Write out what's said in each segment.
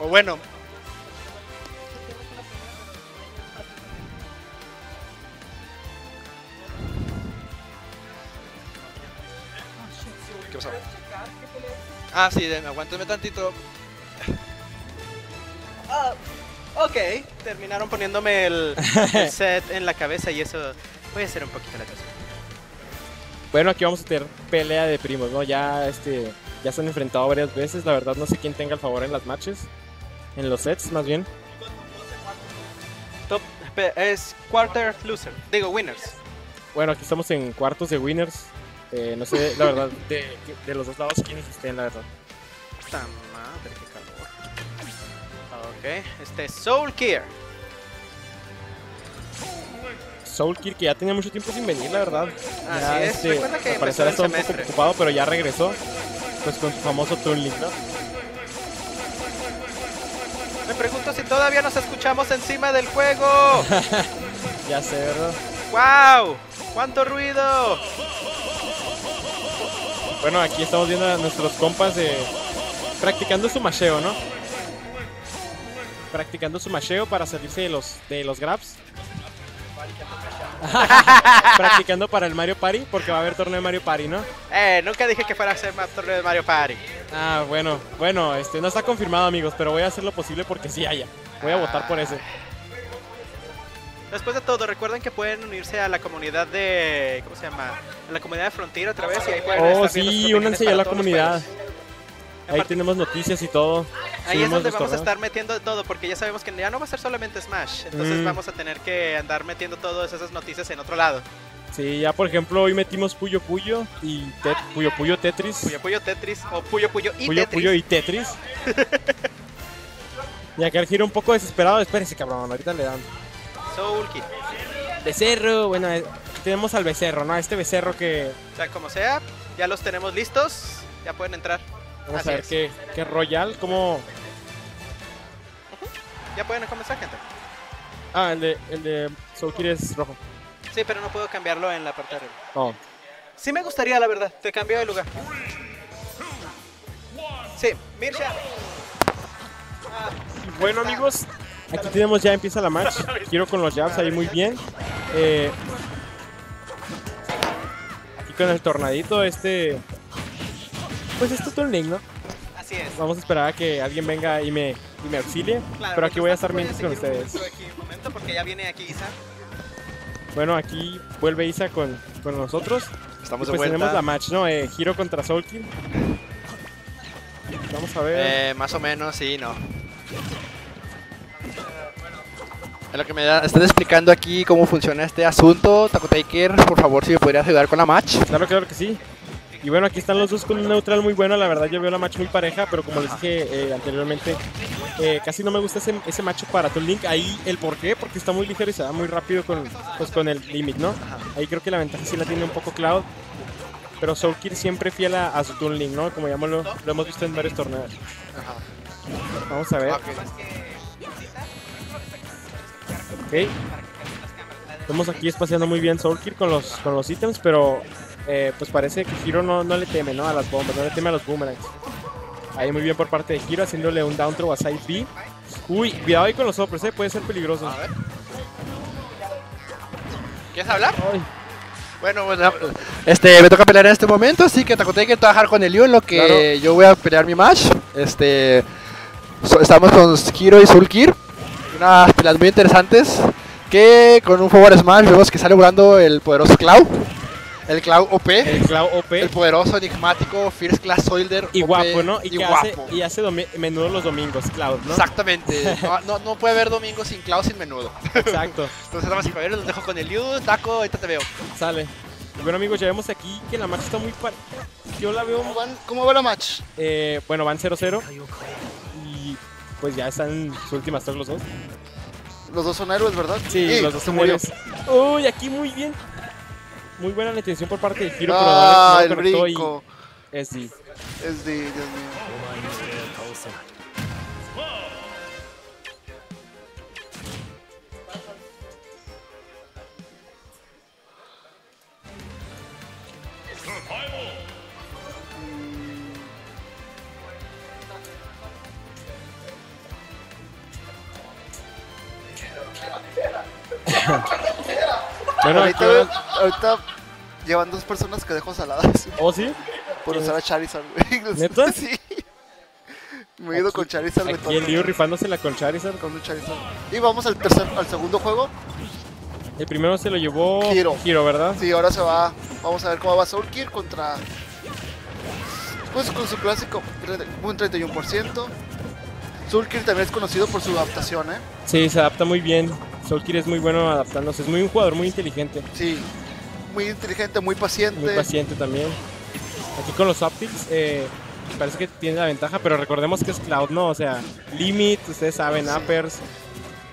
O bueno. ¿Qué pasó? Ah, sí, de- aguántame tantito. Ah, ok, terminaron poniéndome el, el set en la cabeza y eso puede ser un poquito la cosa. Bueno, aquí vamos a tener pelea de primos, ¿no? Ya este ya se han enfrentado varias veces, la verdad no sé quién tenga el favor en las matches, en los sets más bien. Top es quarter loser, digo winners. Bueno, aquí estamos en cuartos de winners. Eh, no sé, la verdad, de, de los dos lados quiénes estén, la verdad. Puta madre, qué calor. Ok, este es Soul Gear. Soul Kid, que ya tenía mucho tiempo sin venir, la verdad. Así Ya, es, recuerda que al parecer estaba un poco ocupado, pero ya regresó. Pues con su famoso Toon Link, ¿no? Pregunto si todavía nos escuchamos encima del juego. Ya sé, ¿verdad? ¡Wow! ¡Cuánto ruido! Bueno, aquí estamos viendo a nuestros compas de practicando su macheo, ¿no? Practicando su macheo para salirse de los, de los grabs. practicando para el Mario Party, porque va a haber torneo de Mario Party, ¿no? Eh, nunca dije que fuera a ser más torneo de Mario Party. Ah, bueno, bueno, este no está confirmado, amigos, pero voy a hacer lo posible porque sí haya. Voy a votar por ese. Después de todo, recuerden que pueden unirse a la comunidad de. ¿Cómo se llama? A la comunidad de Frontera otra vez y ahí pueden Oh, estar sí, únanse ya a la comunidad. Ahí tenemos noticias y todo. Ahí es donde vamos a estar metiendo todo, porque ya sabemos que ya no va a ser solamente Smash. Entonces Mm. vamos a tener que andar metiendo todas esas noticias en otro lado. Sí, ya por ejemplo hoy metimos Puyo Puyo y Tet- Puyo Puyo Tetris. Puyo Puyo Tetris o Puyo Puyo y Puyo Tetris. Puyo y Tetris. y acá el giro un poco desesperado. Espérense, cabrón, ahorita le dan. Soul Kid. Becerro, bueno, eh, tenemos al becerro, ¿no? A este becerro que O sea, como sea, ya los tenemos listos. Ya pueden entrar. Vamos Así a ver qué, qué Royal, como... Ya pueden comenzar, gente. Ah, el de, el de Soul Kid es rojo. Sí, pero no puedo cambiarlo en la parte de arriba. Oh. Sí me gustaría, la verdad. Te cambio de lugar. Sí, Mirsha. Bueno amigos, aquí tenemos ya empieza la match. Giro con los jabs ahí muy bien. Eh, aquí con el tornadito, este... Pues este Toon Link, ¿no? Así es. Vamos a esperar a que alguien venga y me, y me auxilie. Claro, pero aquí voy a estar mientras con ustedes. un poquito aquí un momento porque ya viene aquí Isa. Bueno, aquí vuelve Isa con, con nosotros. Estamos Y pues tenemos la match, ¿no? Eh, Giro contra Soulkill. Vamos a ver. Eh, más o menos, sí, no. En lo que me da- están explicando aquí cómo funciona este asunto, Taco Taker, por favor, si me podrías ayudar con la match. Claro, claro que sí. Y bueno, aquí están los dos con un neutral muy bueno. La verdad, yo veo la match muy pareja, pero como les dije eh, anteriormente, eh, casi no me gusta ese, ese match para Toon Link. Ahí el por qué, porque está muy ligero y se da muy rápido con, pues, con el limit, ¿no? Ahí creo que la ventaja sí la tiene un poco Cloud. Pero Soulkid siempre fiel a, a su Toon Link, ¿no? Como ya lo, lo hemos visto en varios torneos. Vamos a ver. Ok. Estamos aquí espaciando muy bien Soulkid con los, con los ítems, pero eh, pues parece que Hiro no, no le teme ¿no? a las bombas, no le teme a los boomerangs. Ahí muy bien por parte de Hiro haciéndole un down throw a side B. Uy, cuidado ahí con los hoppers, ¿eh? puede ser peligroso. A ver. ¿Quieres hablar? Ay, Bueno, bueno, este, me toca pelear en este momento, así que Taco Taker trabajar con el Liu en lo que Claro. yo voy a pelear mi match. Este, so- estamos con Kiro y Sulkir, unas peleas muy interesantes, que con un forward smash vemos que sale volando el poderoso Cloud, el Cloud OP, el Cloud OP el poderoso enigmático First Class Soldier y OP, guapo, ¿no? Y, y que guapo. hace, y hace menudo los domingos, Cloud, ¿no? Exactamente, no, no, no puede haber domingo sin Cloud sin menudo. Exacto, Entonces, damas y caballeros, los dejo con el Liu, Taco, ahorita te veo. sale. Y bueno amigos, ya vemos aquí que la match está muy... par- Yo la veo... ¿Cómo, van- ¿Cómo va la match? eh, bueno, van 0-0 y pues ya están en sus últimas tres los dos. Los dos son héroes, ¿verdad? Sí, ¡Ey! los dos se son héroes. Uy, aquí muy bien muy buena la intención por parte de Giro, ah, pero no ah, el brinco. Y SD. SD, Dios mío. Ahorita, llevan dos personas que dejo saladas ¿Oh, sí? por usar a Charizard, güey. ¿Neta? Sí. Me he ido con Charizard de Aquí el lío rifándosela con Charizard. con un Charizard. Y vamos al tercer, al segundo juego. El primero se lo llevó Hiro. ¿verdad? Sí, ahora se va. Vamos a ver cómo va Soulkir contra. Pues con su clásico tre- un 31%. Soulkir también es conocido por su adaptación, ¿eh? Sí, se adapta muy bien. Soulkir es muy bueno adaptándose. Es muy un jugador muy inteligente. Sí. Muy inteligente, muy paciente. Muy paciente también. Aquí con los optics, eh, parece que tiene la ventaja, pero recordemos que es Cloud, ¿no? O sea, Limit, ustedes saben, Sí. Uppers,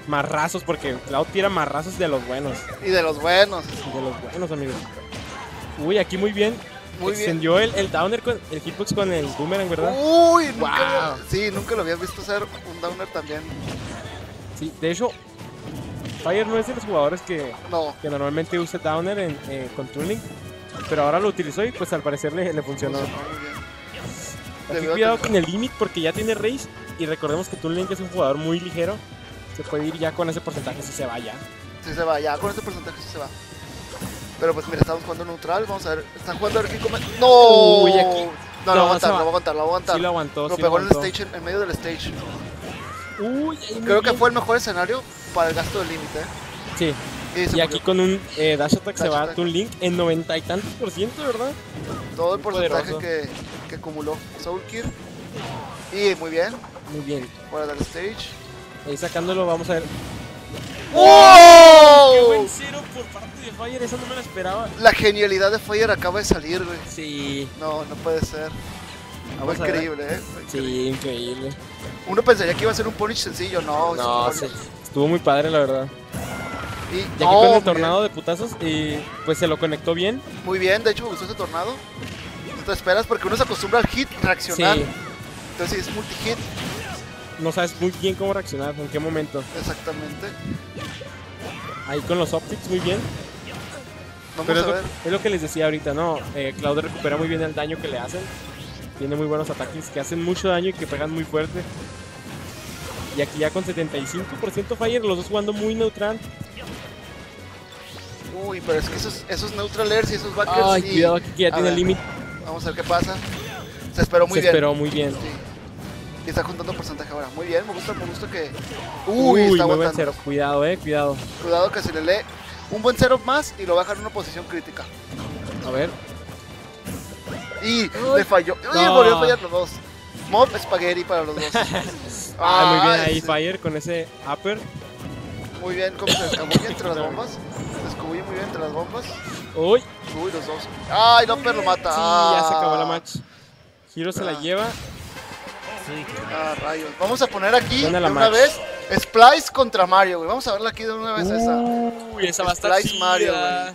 marrazos, porque Cloud tira marrazos de los buenos. Y de los buenos. De los buenos, amigos. Uy, aquí muy bien. Muy bien. El, el downer, con, el hitbox con el boomerang, ¿verdad? Uy, nunca Wow. sí, nunca lo había visto hacer un downer también. Sí, de hecho, Fire no es de los jugadores que, No, que normalmente usa downer en, eh, con pero ahora lo utilizó y pues al parecer le, le funcionó. Aquí cuidado con el Limit porque ya tiene Race y recordemos que Toon es un jugador muy ligero. Se puede ir ya con ese porcentaje si se va ya. Sí se va, ya con este porcentaje sí se va. Pero pues mira, estamos jugando neutral, vamos a ver. Están jugando a ver quién come. ¡No! Uy, aquí- No, lo no, va a aguantar, lo va. a aguantar, lo va a aguantar. Sí lo aguantó, Lo sí pegó en el stage, en, en medio del stage. Uy, Creo que fue el mejor escenario para el gasto del límite. ¿eh? Sí, Y, aquí con un eh, Dash Attack se va a attack. Toon Link en noventa y tantos por ciento, ¿verdad? todo el porcentaje que, que acumuló Soulkir. Y muy bien, Muy bien. fuera del stage. Ahí sacándolo, vamos a ver. ¡Qué ¡Wow! buen cero por parte de Fire! Esa no me la esperaba. La genialidad de Fire acaba de salir, güey. Sí, No, no puede ser. Fue increíble, eh. Fue increíble. sí, increíble. Uno pensaría que iba a ser un punish sencillo, no. No, sí, estuvo muy padre, la verdad. Y, Y aquí no, con el tornado de putazos, y pues se lo conectó bien. Muy bien, de hecho me gustó ese tornado. Te esperas porque uno se acostumbra al hit reaccionar. Sí, Entonces si es multi-hit, no sabes muy bien cómo reaccionar, en qué momento. exactamente. Ahí con los optics, muy bien. Vamos Pero a es lo, ver. es lo que les decía ahorita, ¿no? Eh, Cloud recupera muy bien el daño que le hacen. Tiene muy buenos ataques que hacen mucho daño y que pegan muy fuerte. Y aquí ya con 75% Fire, los dos jugando muy neutral. Uy, pero es que esos, esos neutral airs y esos backers. Ay, y- cuidado aquí que ya a tiene límite. Vamos a ver qué pasa. Se esperó muy Se bien. esperó muy bien. Sí. Y está juntando porcentaje ahora. Muy bien, me gusta, me gusta que. Uy, Uy, está muy buen cero. Cuidado, eh, cuidado. Cuidado que se le lee un buen cero más y lo baja en una posición crítica. A ver. Y le falló. Uy, No. volvió a fallar los dos. Mob spaghetti para los dos. Ah, muy bien ahí. Fire con ese upper. Muy bien, cómo se escabulle entre las bombas. Se muy bien entre las bombas. Uy, Uy, los dos. Ay, no, pero lo mata. sí, ya se acabó la match. Hiro se la Ah. lleva. Ah, rayos. Vamos a poner aquí de una match. vez Splice contra Mario, güey. Vamos a verla aquí de una vez esa. Uy, esa va a estar Splice chida. Mario, güey.